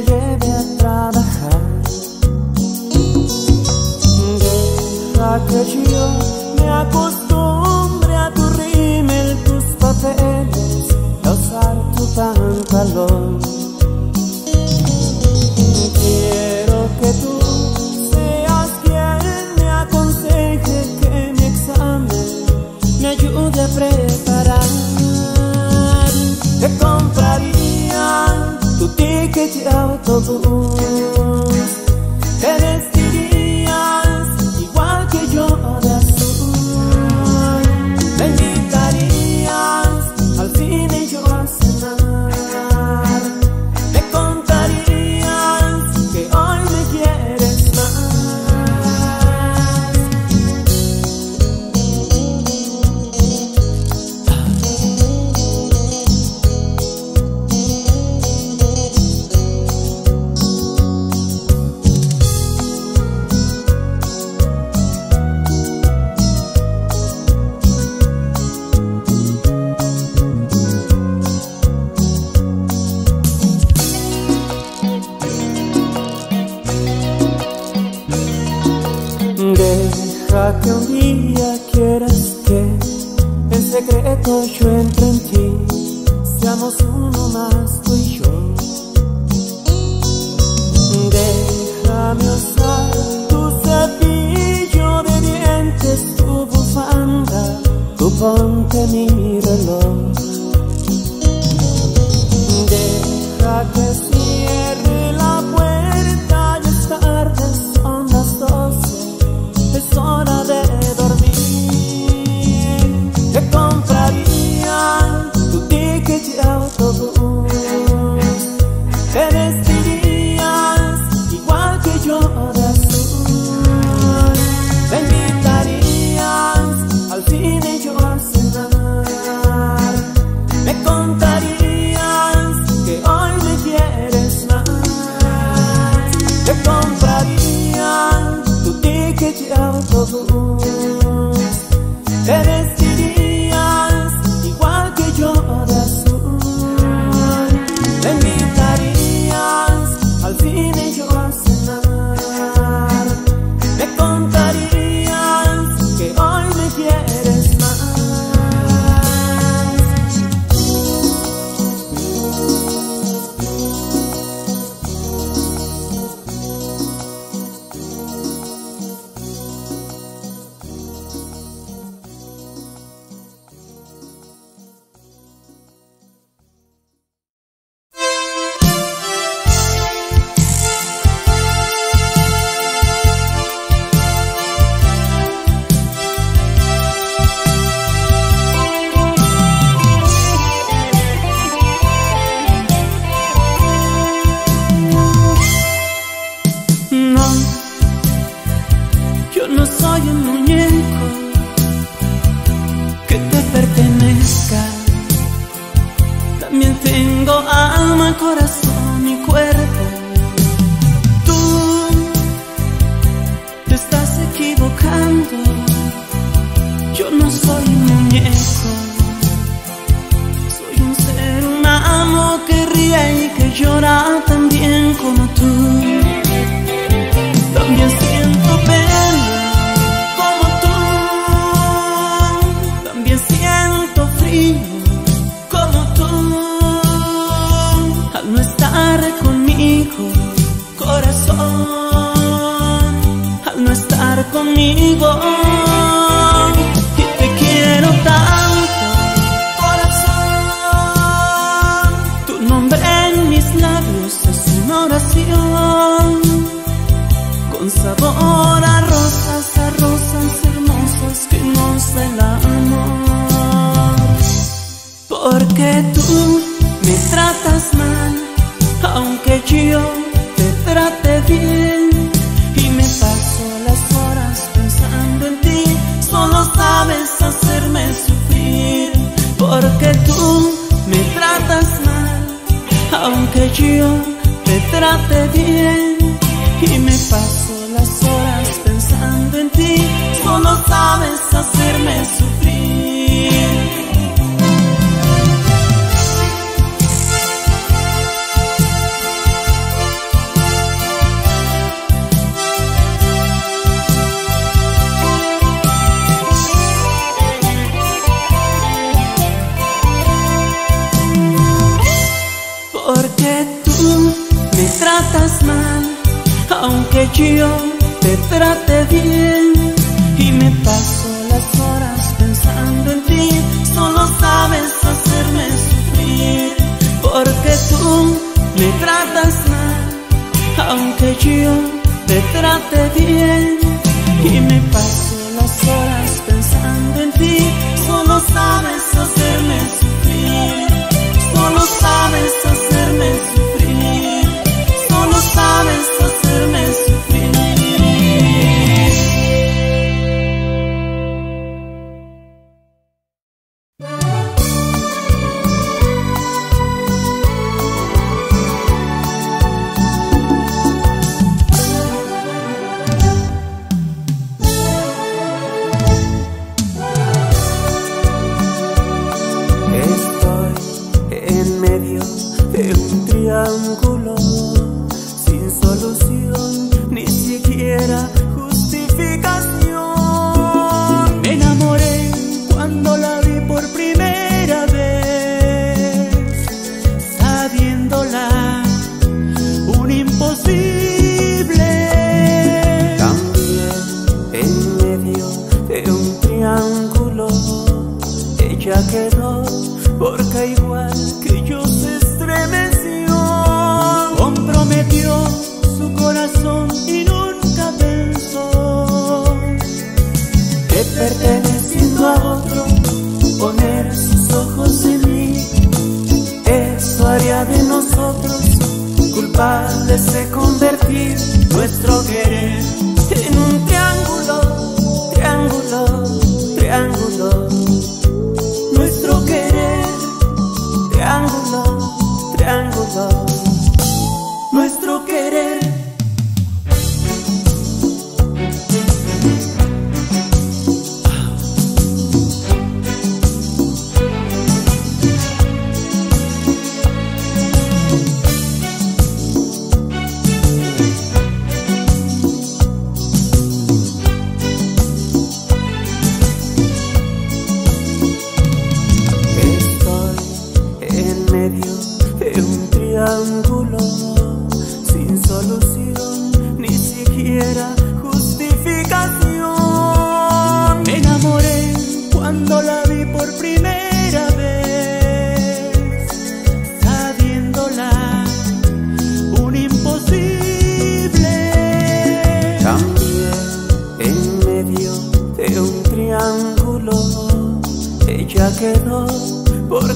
que te lleve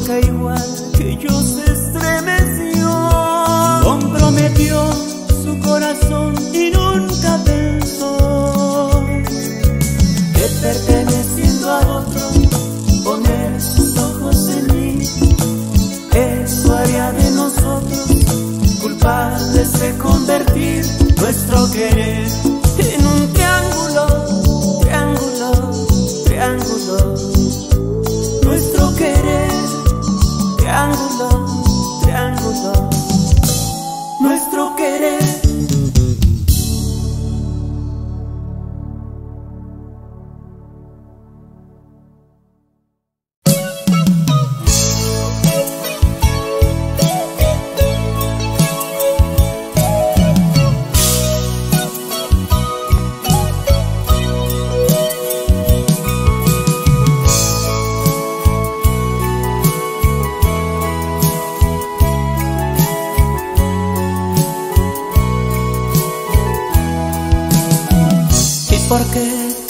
igual que yo se estremeció. Comprometió su corazón y nunca pensó que perteneciendo a otro, poner sus ojos en mí, eso haría de nosotros culpables de convertir nuestro querer.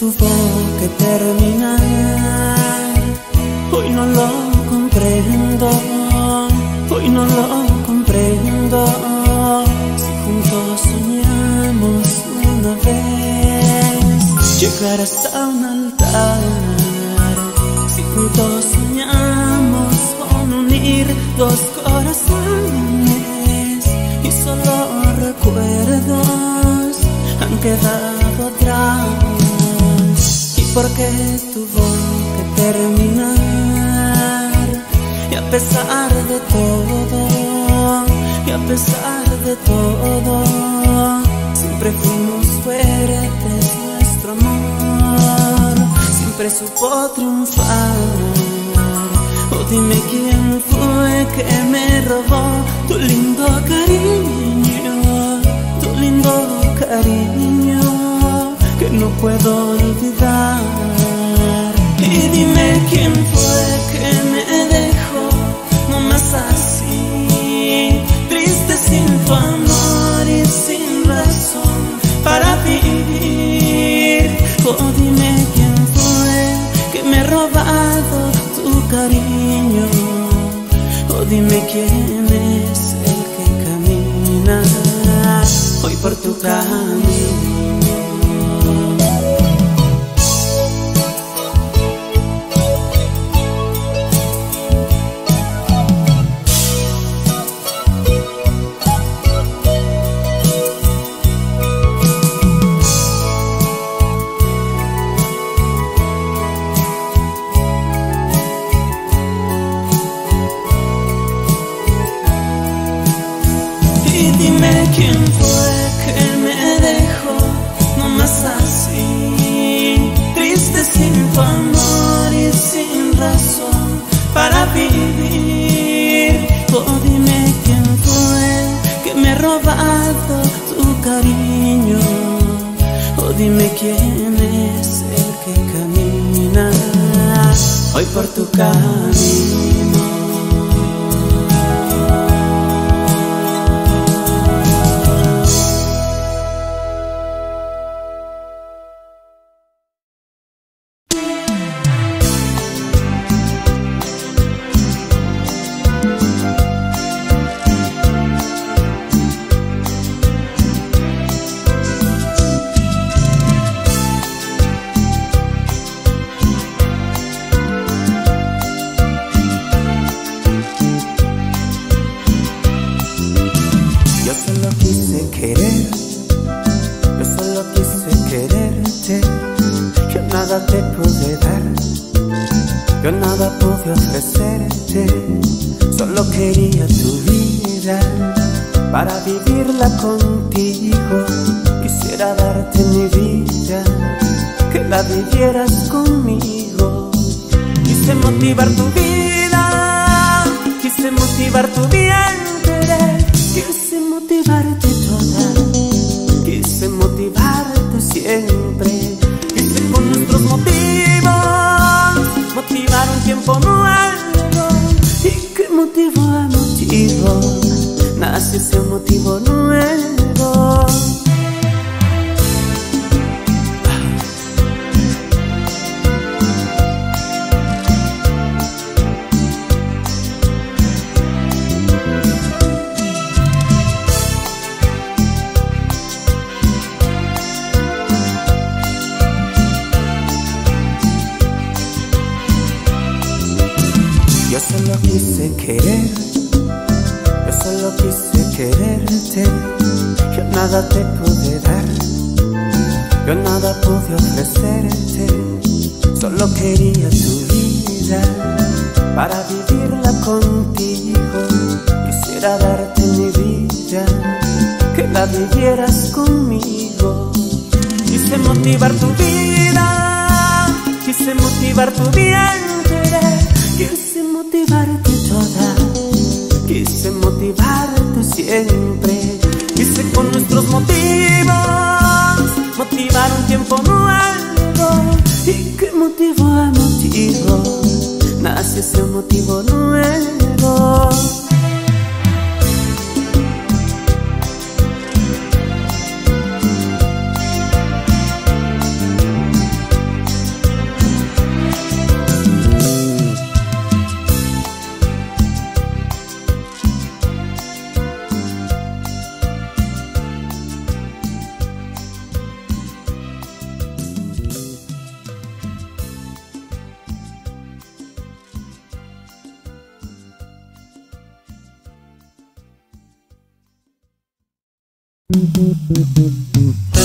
tuvo que terminar. Hoy no lo comprendo, hoy no lo comprendo. Si juntos soñamos una vez, llegarás a una A pesar de todo, y a pesar de todo, siempre fuimos fuertes nuestro amor, siempre supo triunfar. Oh, dime quién fue que me robó tu lindo cariño, tu lindo cariño que no puedo olvidar. Y dime quién fue quién es el que camina hoy por tu camino. Dime quién es el que camina hoy por tu camino. Vida para vivirla contigo. Quisiera darte mi vida, que la vivieras conmigo. Quise motivar tu vida, quise motivar tu vientre, quise motivarte toda, quise motivarte siempre, quise con nuestros motivos motivar un tiempo nuevo. ¿Y qué motivo a motivo? Nace ese motivo nuevo. Yo nada pude ofrecerte. Solo quería tu vida para vivirla contigo. Quisiera darte mi vida, que la vivieras conmigo. Quise motivar tu vida, quise motivar tu vientre, quise motivarte toda, quise motivarte siempre, quise con nuestros motivos un tiempo nuevo. ¿Y qué motivo a motivo? Nace ese motivo nuevo. Thank you.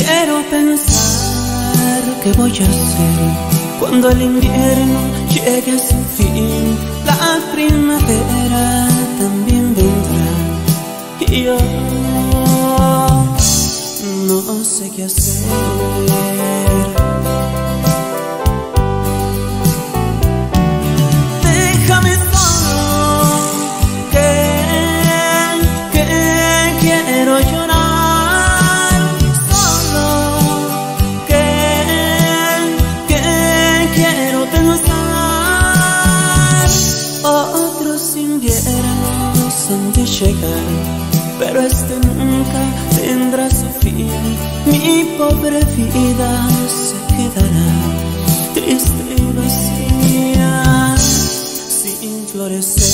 Quiero pensar qué voy a hacer cuando el invierno llegue a su fin. La primavera también vendrá y yo no sé qué hacer. pobre vida se quedará triste y vacía sin florecer.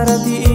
para ti.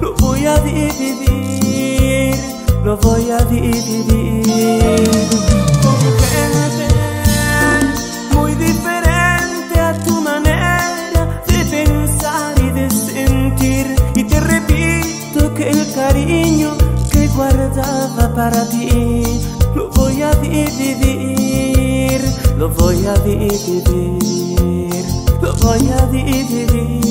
lo voy a vivir, lo voy a vivir. Con gente muy diferente a tu manera de pensar y de sentir. Y te repito que el cariño que guardaba para ti, lo voy a vivir, lo voy a vivir, lo voy a vivir.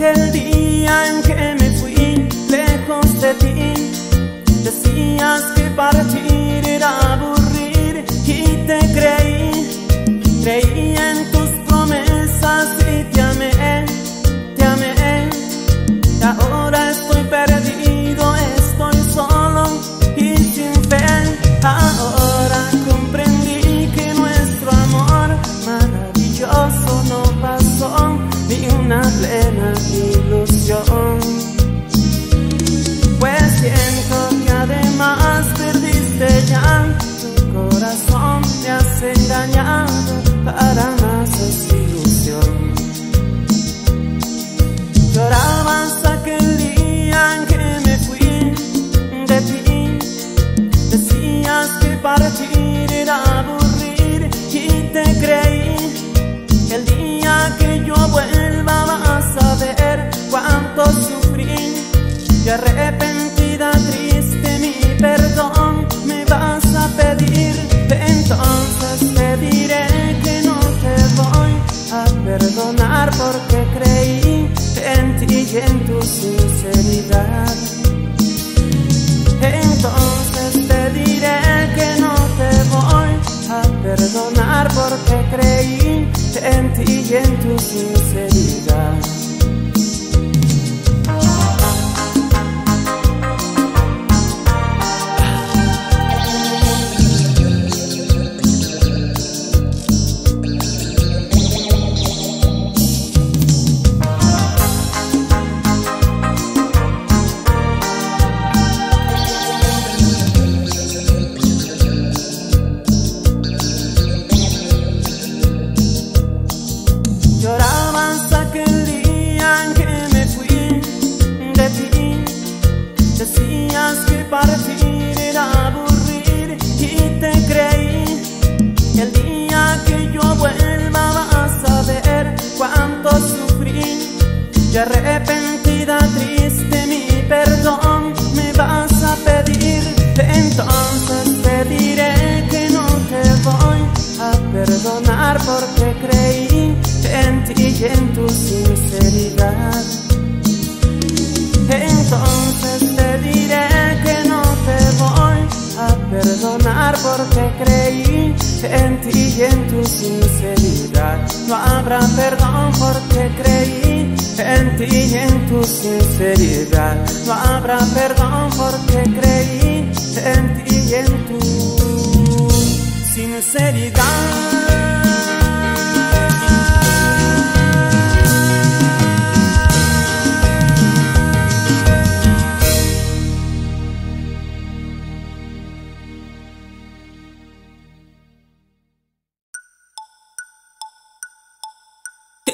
aquel día en que me fui lejos de ti. Decías que partir era aburrir y te creí. Creí en tus promesas y te amé, te amé. haces ilusión. Lloraban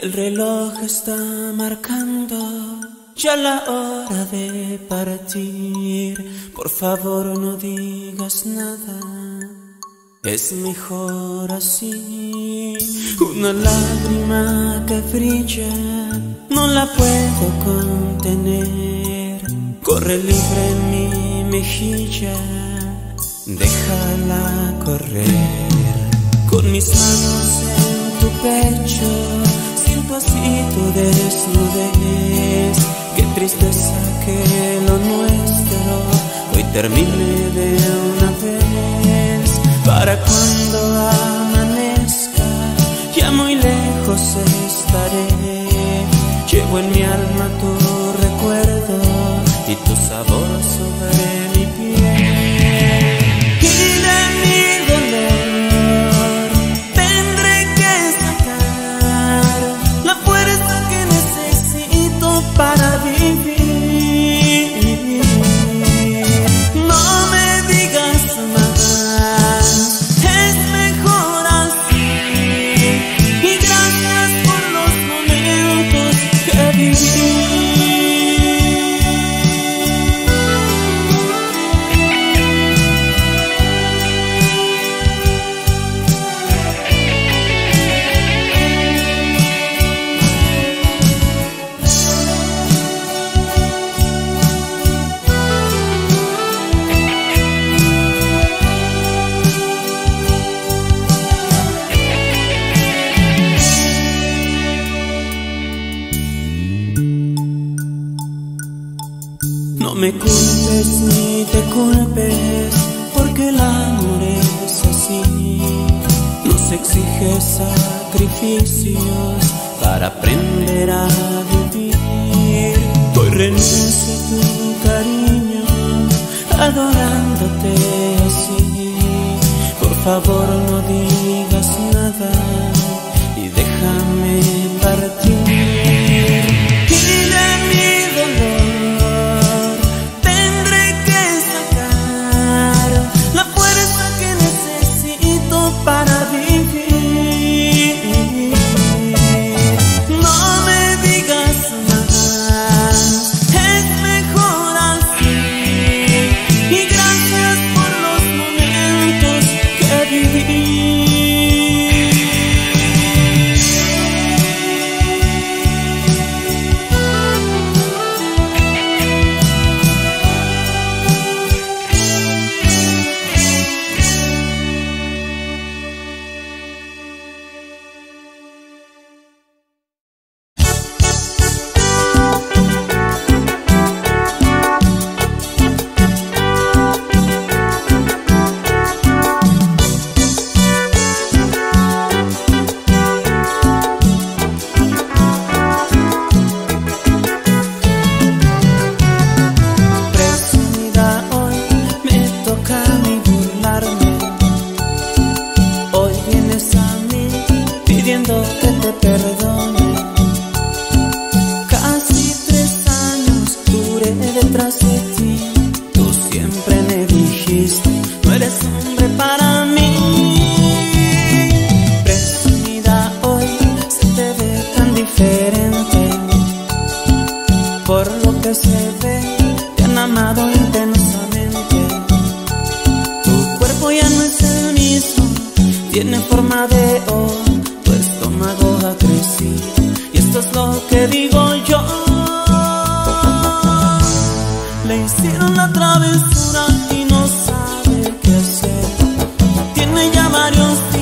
El reloj está marcando ya la hora de partir. Por favor no digas nada. Es mejor así. Una lágrima que brilla, no la puedo contener. Corre libre en mi mejilla, déjala correr. Con mis manos en tu pecho pedacito de su vez. Qué tristeza que lo nuestro hoy termine de una vez. Para cuando amanezca, ya muy lejos estaré. Llevo en mi alma tu favor. Marion